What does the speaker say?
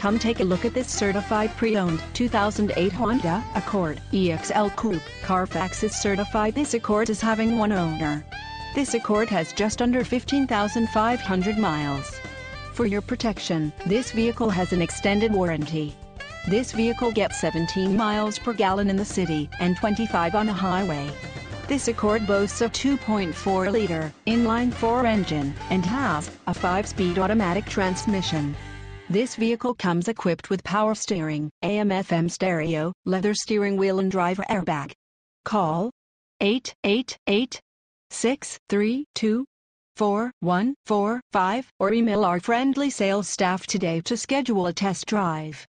Come take a look at this certified pre-owned 2008 Honda Accord EXL Coupe. Carfax is certified this Accord is having one owner. This Accord has just under 15,500 miles. For your protection, this vehicle has an extended warranty. This vehicle gets 17 miles per gallon in the city and 25 on a highway. This Accord boasts a 2.4-liter inline-four engine and has a 5-speed automatic transmission. This vehicle comes equipped with power steering, AM-FM stereo, leather steering wheel and driver airbag. Call 888-632-4145 or email our friendly sales staff today to schedule a test drive.